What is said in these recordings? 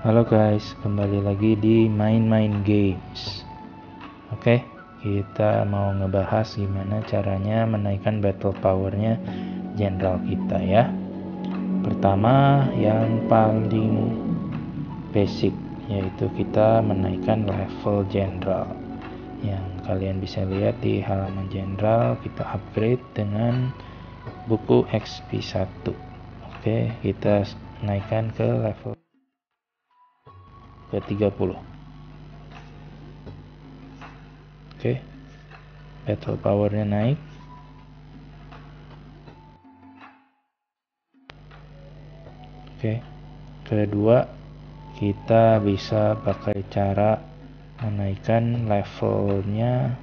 Halo guys, kembali lagi di main-main games. Oke, kita mau ngebahas gimana caranya menaikkan battle powernya jenderal kita ya. Pertama, yang paling basic yaitu kita menaikkan level jenderal. Yang kalian bisa lihat di halaman jenderal kita upgrade dengan buku XP 1. Oke, kita naikkan ke level ke 30 oke. Battle powernya naik. Oke. Kedua kita bisa pakai cara menaikkan levelnya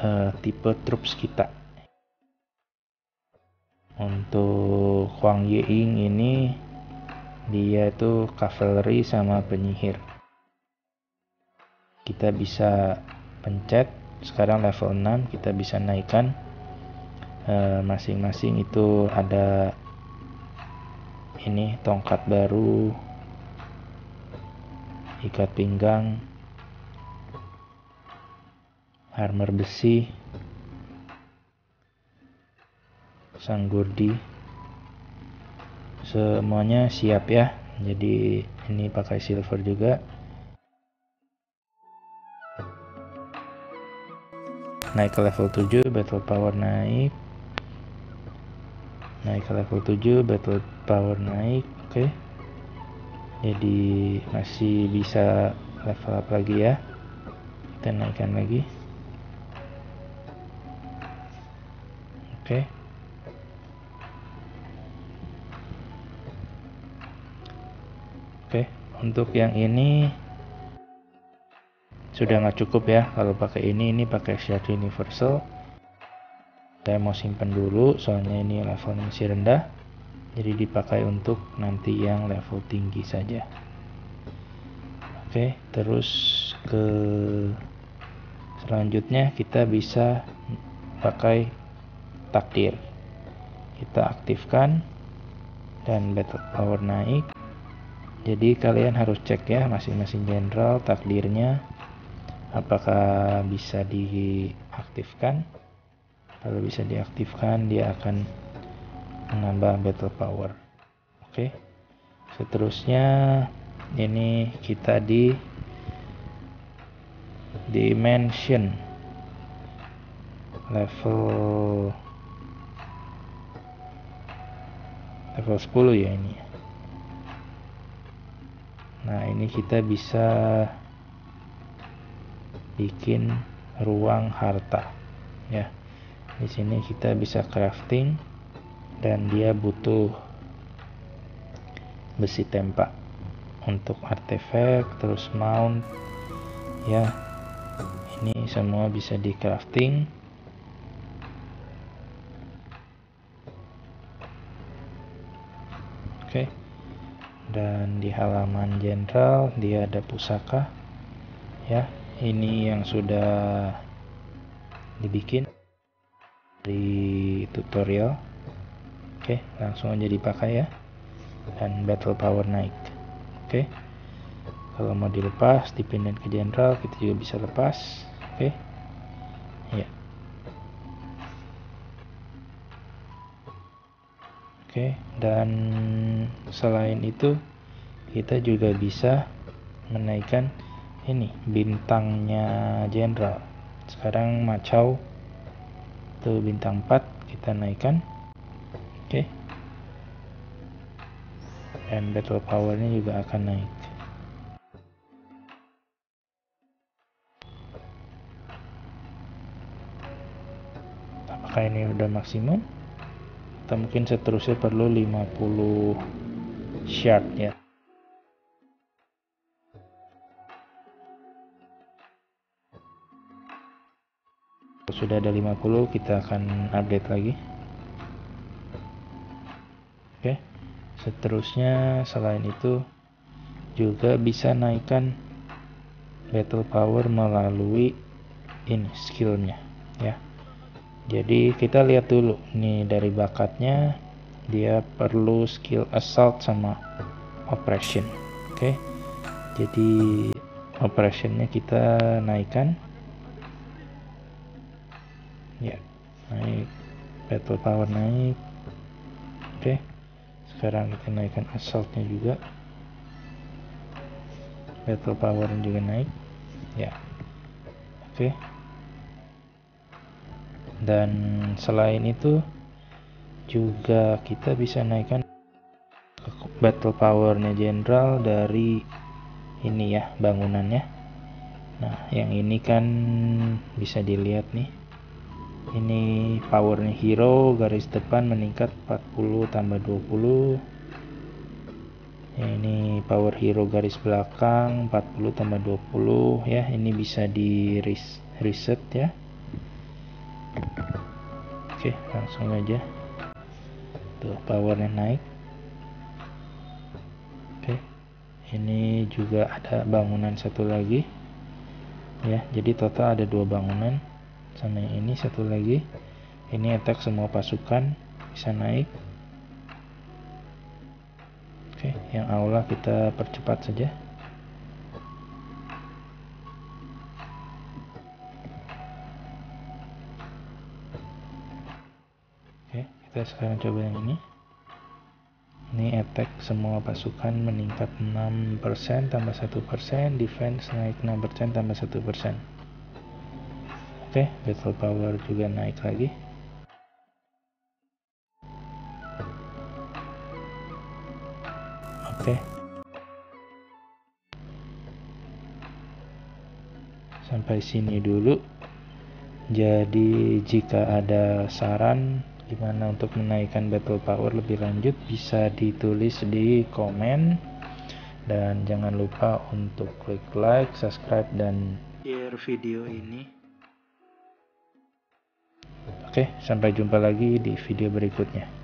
uh, tipe troops kita. Untuk Huang Ying ini dia itu cavalry sama penyihir. Kita bisa pencet sekarang level 6 kita bisa naikkan. Eh, masing-masing uh, itu ada ini tongkat baru ikat pinggang armor besi sanggurdi semuanya siap ya. Jadi ini pakai silver juga. Naik ke level 7 battle power naik. Naik ke level 7 battle power naik oke. Okay. jadi masih bisa level up lagi ya. Kita naikkan lagi. Oke. okay. Untuk yang ini sudah nggak cukup ya. Kalau pakai ini ini pakai shard universal. Saya mau simpan dulu soalnya ini levelnya masih rendah. Jadi dipakai untuk nanti yang level tinggi saja. Oke terus ke selanjutnya kita bisa pakai takdir. Kita aktifkan dan battle power naik jadi kalian harus cek ya masing-masing jenderal takdirnya apakah bisa diaktifkan. Kalau bisa diaktifkan dia akan menambah battle power. Oke? Seterusnya ini kita di dimension. Level level 10 ya ini Nah, ini kita bisa bikin ruang harta. Ya. Di sini kita bisa crafting dan dia butuh besi tempa untuk artefak, terus mount. Ya. Ini semua bisa di crafting. Oke. Okay dan di halaman jenderal dia ada pusaka. Ya ini yang sudah dibikin di tutorial. Oke langsung aja dipakai ya. Dan battle power naik. Oke kalau mau dilepas dipindahin ke jenderal kita juga bisa lepas. Oke ya Oke, dan selain itu kita juga bisa menaikkan ini bintangnya jenderal. Sekarang Macau itu bintang 4 kita naikkan. Oke. Dan battle powernya juga akan naik. Apakah ini udah maksimum? Atau mungkin seterusnya perlu 50 shard ya. Sudah ada 50 kita akan update lagi. Oke seterusnya selain itu juga bisa naikkan battle power melalui ini skillnya ya jadi kita lihat dulu. Nih dari bakatnya dia perlu skill assault sama operation. Oke. Oke jadi operationnya kita naikkan. Ya naik. Battle power naik. Oke. Sekarang kita naikkan assaultnya juga. Battle power juga naik. Ya. Oke dan selain itu juga kita bisa naikkan battle powernya general dari ini ya bangunannya. Nah yang ini kan bisa dilihat nih. Ini powernya hero garis depan meningkat 40 tambah 20 ya, ini power hero garis belakang 40 tambah 20 ya ini bisa di reset ya oke langsung aja. Tuh powernya naik. Ini juga ada bangunan satu lagi. Ya jadi total ada dua bangunan. Sama yang ini satu lagi. Ini attack semua pasukan bisa naik. Oke yang aula kita percepat saja kita sekarang coba yang ini. Ini attack semua pasukan meningkat 6% tambah 1% defense naik 6% tambah 1% oke battle power juga naik lagi. Oke. Sampai sini dulu. Jadi jika ada saran gimana untuk menaikkan battle power lebih lanjut bisa ditulis di komen. Dan jangan lupa untuk klik like, subscribe dan share video ini. Oke sampai jumpa lagi di video berikutnya